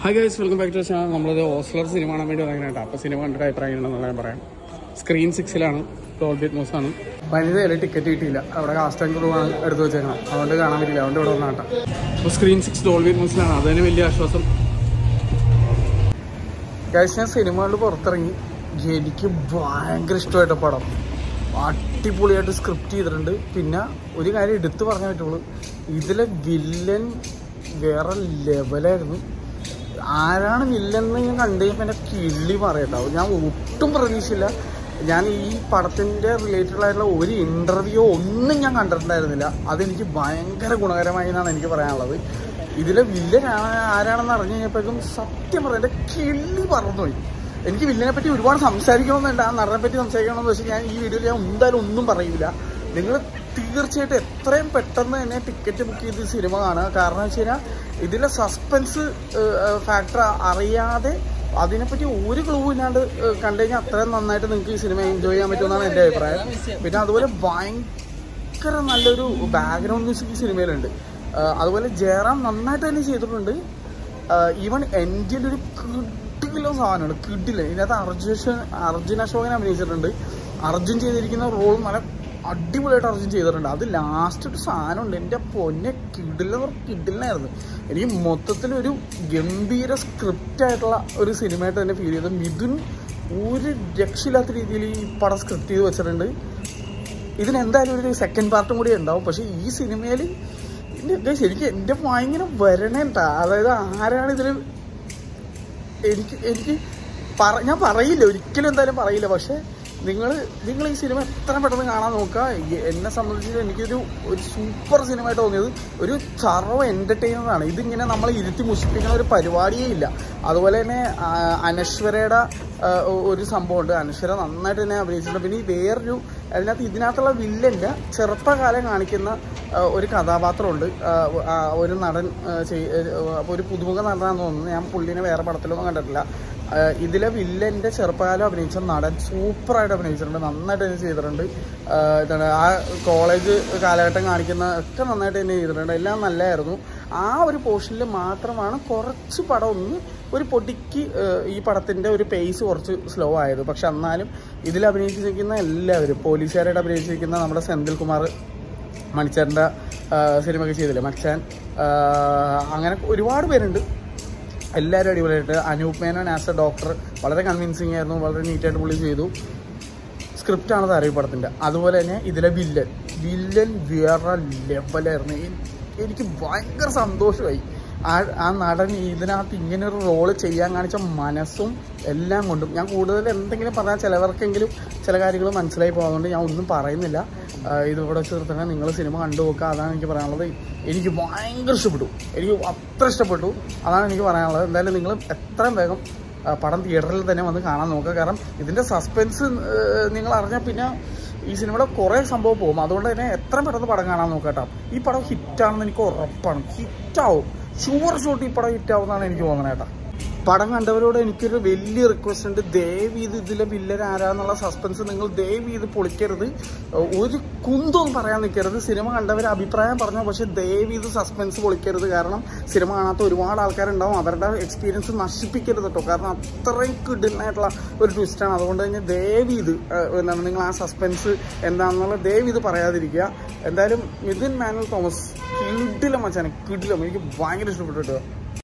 Hi guys welcome back to channel നമ്മളത് Ozler cinema കാണാൻ വേണ്ടി വന്നിട്ടുണ്ട് അപ്പോൾ സിനിമ കണ്ടിട്ട് അഭിപ്രായം ഉണ്ടെന്നുള്ള ഞാൻ പറയാം. സ്ക്രീൻ സിക്സിലാണ് ന്യൂസ് ആണ്. വില ടിക്കറ്റ് കിട്ടിയില്ല. അവിടെ കാസ്റ്റ് ആൻഡ് ക്രൂ ആണ് എടുത്ത് വെച്ചേക്കണം. അതുകൊണ്ട് കാണാൻ പറ്റില്ല. അതുകൊണ്ട് ഇവിടെ വന്നാട്ടാ. അപ്പോൾ സ്ക്രീൻ സിക്സ് ഡോൾബി ന്യൂസിലാണ് അതിന് വലിയ ആശ്വാസം. ഗൈസ് ഞാൻ സിനിമകളിൽ പുറത്തിറങ്ങി. എനിക്ക് ഭയങ്കര ഇഷ്ടമായിട്ട് പടം. അടിപൊളിയായിട്ട് സ്ക്രിപ്റ്റ് ചെയ്തിട്ടുണ്ട്. പിന്നെ ഒരു കാര്യം എടുത്തു പറഞ്ഞേ പറ്റുള്ളൂ. ഇതിലെ വില്ലൻ വേറെ ലെവലായിരുന്നു ആരാണ് വില്ലെന്ന് ഞാൻ കണ്ടു കഴിഞ്ഞപ്പോൾ എന്റെ കിള്ളി പറയട്ടാവും ഞാൻ ഒട്ടും പ്രതീക്ഷയില്ല ഞാൻ ഈ പടത്തിന്റെ റിലേറ്റഡ് ആയിട്ടുള്ള ഒരു ഇന്റർവ്യൂ ഒന്നും ഞാൻ കണ്ടിട്ടുണ്ടായിരുന്നില്ല. അതെനിക്ക് ഭയങ്കര ഗുണകരമായി എന്നാണ് എനിക്ക് പറയാനുള്ളത്. ഇതിലെ വില്ലൻ ആരാണെന്ന് അറിഞ്ഞു കഴിഞ്ഞപ്പോഴേക്കും സത്യം പറയാം എന്റെ കിള്ളി പറന്നുപോയി. എനിക്ക് വില്ലനെ പറ്റി ഒരുപാട് സംസാരിക്കണമെന്നുണ്ട്. ആ നടനെ പറ്റി സംസാരിക്കണമെന്ന് വെച്ചാൽ ഞാൻ ഈ വീഡിയോയിൽ ഞാൻ എന്തായാലും ഒന്നും പറയില്ല നിങ്ങൾ തീർച്ചയായിട്ടും എത്രയും പെട്ടെന്ന് തന്നെ ടിക്കറ്റ് ബുക്ക് ചെയ്ത് സിനിമ കാണുക. കാരണം വെച്ച് കഴിഞ്ഞാൽ ഇതിലെ സസ്പെൻസ് ഫാക്ടർ അറിയാതെ അതിനെപ്പറ്റി ഒരു ക്ലൂ ഇല്ലാണ്ട് കണ്ടു കഴിഞ്ഞാൽ അത്രയും നന്നായിട്ട് നിങ്ങൾക്ക് ഈ സിനിമ എൻജോയ് ചെയ്യാൻ പറ്റുമെന്നാണ് എന്റെ അഭിപ്രായം. പിന്നെ അതുപോലെ ഭയങ്കര നല്ലൊരു ബാക്ക്ഗ്രൗണ്ട് മ്യൂസിക് ഈ സിനിമയിലുണ്ട് അതുപോലെ ജയറാം നന്നായിട്ട് തന്നെ ചെയ്തിട്ടുണ്ട്. ഈവൻ എന്റെ ഒരു കിട്ടില്ല സാധനമാണ്. കിട്ടില്ല ഇതിനകത്ത് അർജുൻ അർജുൻ അശോകൻ അഭിനയിച്ചിട്ടുണ്ട്. അർജുൻ ചെയ്തിരിക്കുന്ന റോൾ നല്ല അടിപൊളിയായിട്ട് അർജുൻ ചെയ്തിട്ടുണ്ട്. അത് ലാസ്റ്റ് ഒരു സാധനമുണ്ട്. എന്റെ പൊന്നെ പറഞ്ഞാൽ കിടിലായിരുന്നു എനിക്ക് മൊത്തത്തിൽ ഒരു ഗംഭീര സ്ക്രിപ്റ്റ് ആയിട്ടുള്ള ഒരു സിനിമയായിട്ട് തന്നെ ഫീൽ ചെയ്തത്. മിഥുൻ ഒരു രക്ഷയില്ലാത്ത രീതിയിൽ ഈ പടം സ്ക്രിപ്റ്റ് ചെയ്ത് വെച്ചിട്ടുണ്ട്. ഇതിനെന്തായാലും ഒരു സെക്കൻഡ് പാർട്ടും കൂടി ഉണ്ടാവും. പക്ഷേ ഈ സിനിമയിൽ എന്റെ ശരിക്കും എന്റെ ഭയങ്കര വരണേട്ടാ അതായത് ആരാണ് ഇതിൽ എനിക്ക് എനിക്ക് പറ ഞാൻ പറയില്ല. ഒരിക്കലും എന്തായാലും പറയില്ല. പക്ഷേ നിങ്ങൾ നിങ്ങൾ ഈ സിനിമ എത്ര പെട്ടെന്ന് കാണാൻ നോക്കുക എന്നെ സംബന്ധിച്ച് എനിക്കൊരു ഒരു സൂപ്പർ സിനിമ ആയിട്ട് തോന്നിയത് ഒരു സർവ എന്റർടൈനറാണ് ഇതിങ്ങനെ നമ്മൾ ഇരുത്തി മുഷിപ്പിക്കുന്ന ഒരു പരിപാടിയേ ഇല്ല. അതുപോലെ തന്നെ അനശ്വരയുടെ ഒരു സംഭവമുണ്ട്. അനശ്വര നന്നായിട്ട് തന്നെ അഭിനയിച്ചിട്ടുണ്ട്. പിന്നെ ഈ വേറൊരു അതിനകത്ത് ഇതിനകത്തുള്ള വില്ലന്റെ ചെറുപ്പകാലം കാണിക്കുന്ന ഒരു കഥാപാത്രമുണ്ട്. ഒരു നടൻ ഒരു പുതുമുഖ നടനാണെന്ന് തോന്നുന്നു. ഞാൻ പുള്ളിനെ വേറെ പടത്തിലൊന്നും കണ്ടിട്ടില്ല. ഇതിലെ വില്ലന്റെ ചെറുപ്പകാലം അഭിനയിച്ച നടൻ സൂപ്പറായിട്ട് അഭിനയിച്ചിട്ടുണ്ട്. നന്നായിട്ട് തന്നെ ചെയ്തിട്ടുണ്ട്. എന്താണ് ആ കോളേജ് കാലഘട്ടം കാണിക്കുന്ന ഒക്കെ നന്നായിട്ട് തന്നെ ചെയ്തിട്ടുണ്ട്. എല്ലാം നല്ലതായിരുന്നു ആ ഒരു പോർഷനിൽ മാത്രമാണ് കുറച്ച് പടം ഒന്ന് ഒരു പൊടിക്ക് ഈ പടത്തിന്റെ ഒരു പേസ് കുറച്ച് സ്ലോ ആയത്. പക്ഷെ എന്നാലും ഇതിൽ അഭിനയിച്ചിരിക്കുന്ന എല്ലാവരും പോലീസുകാരായിട്ട് അഭിനയിച്ചിരിക്കുന്ന നമ്മുടെ സെന്തിൽ കുമാർ മണിച്ചാറിന്റെ സിനിമയൊക്കെ ചെയ്തില്ലേ? മച്ചാൻ അങ്ങനെ ഒരുപാട് പേരുണ്ട്. എല്ലാവരും അടിപൊളിയായിട്ട്. Anoop Menon as a doctor വളരെ കൺവിൻസിങ് ആയിരുന്നു. വളരെ നീറ്റായിട്ട് പുള്ളി ചെയ്തു. സ്ക്രിപ്റ്റാണ് താരവി പടത്തിന്റെ. അതുപോലെ തന്നെ ഇതിലെ വില്ലൻ. വില്ലൻ വേറെ ലെവലായിരുന്നു എനിക്ക് ഭയങ്കര സന്തോഷമായി. ആ ആ നടൻ ഇതിനകത്ത് ഇങ്ങനെ ഒരു റോൾ ചെയ്യാൻ കാണിച്ച മനസ്സും എല്ലാം കൊണ്ടും. ഞാൻ കൂടുതൽ എന്തെങ്കിലും പറഞ്ഞാൽ ചിലവർക്കെങ്കിലും ചില കാര്യങ്ങൾ മനസ്സിലായി പോകുന്നതുകൊണ്ട് ഞാൻ ഒന്നും പറയുന്നില്ല. ആ, ഇത് ഇവിടെ വെച്ച് നിർത്തണം നിങ്ങൾ സിനിമ കണ്ടു നോക്കുക അതാണ് എനിക്ക് പറയാനുള്ളത്. എനിക്ക് ഭയങ്കര ഇഷ്ടപ്പെട്ടു. എനിക്ക് അത്ര ഇഷ്ടപ്പെട്ടു. അതാണ് എനിക്ക് പറയാനുള്ളത്. എന്തായാലും നിങ്ങൾ എത്രയും വേഗം പടം തിയേറ്ററിൽ തന്നെ വന്ന് കാണാൻ നോക്കുക. കാരണം ഇതിന്റെ സസ്പെൻസ് നിങ്ങൾ അറിഞ്ഞാൽ പിന്നെ ഈ സിനിമയുടെ കുറേ സംഭവം പോകും. അതുകൊണ്ട് തന്നെ എത്രയും പെട്ടെന്ന് പടം കാണാൻ നോക്കുക കേട്ടോ. ഈ പടം ഹിറ്റാണെന്ന് എനിക്ക് ഉറപ്പാണ്. ഹിറ്റാവും. ഷുവർ ഷൂട്ട് ഈ പടം ഹിറ്റാവുമെന്നാണ് എനിക്ക് തോന്നുന്നത് കേട്ടോ. പടം കണ്ടവരോട് എനിക്കൊരു വലിയ റിക്വസ്റ്റ് ഉണ്ട്. ദയവ് ചെയ്ത് ഇതിലെ വില്ലൻ ആരാന്നുള്ള സസ്പെൻസ് നിങ്ങൾ ദയവ് ചെയ്ത് പൊളിക്കരുത്. ഒരു കുന്തവും പറയാൻ നിൽക്കരുത്. സിനിമ കണ്ടവർ അഭിപ്രായം പറഞ്ഞു പക്ഷേ ദയവ് ചെയ്ത് സസ്പെൻസ് പൊളിക്കരുത്. കാരണം സിനിമ കാണാത്ത ഒരുപാട് ആൾക്കാരുണ്ടാവും. അവരുടെ എക്സ്പീരിയൻസ് നശിപ്പിക്കരുത് കേട്ടോ കാരണം അത്രയും കിഡിലായിട്ടുള്ള ഒരു ട്വിസ്റ്റാണ് അതുകൊണ്ട് തന്നെ ദയവ് ഏഹ്, എന്താണ് നിങ്ങൾ ആ സസ്പെൻസ് എന്താണെന്നുള്ള ദയവ് ഇത് പറയാതിരിക്കുക. എന്തായാലും മിഥുൻ മാനുവൽ തോമസ് കിടിലം മച്ചാനെ കിടിലം. എനിക്ക് ഭയങ്കര ഇഷ്ടപ്പെട്ടു കേട്ടോ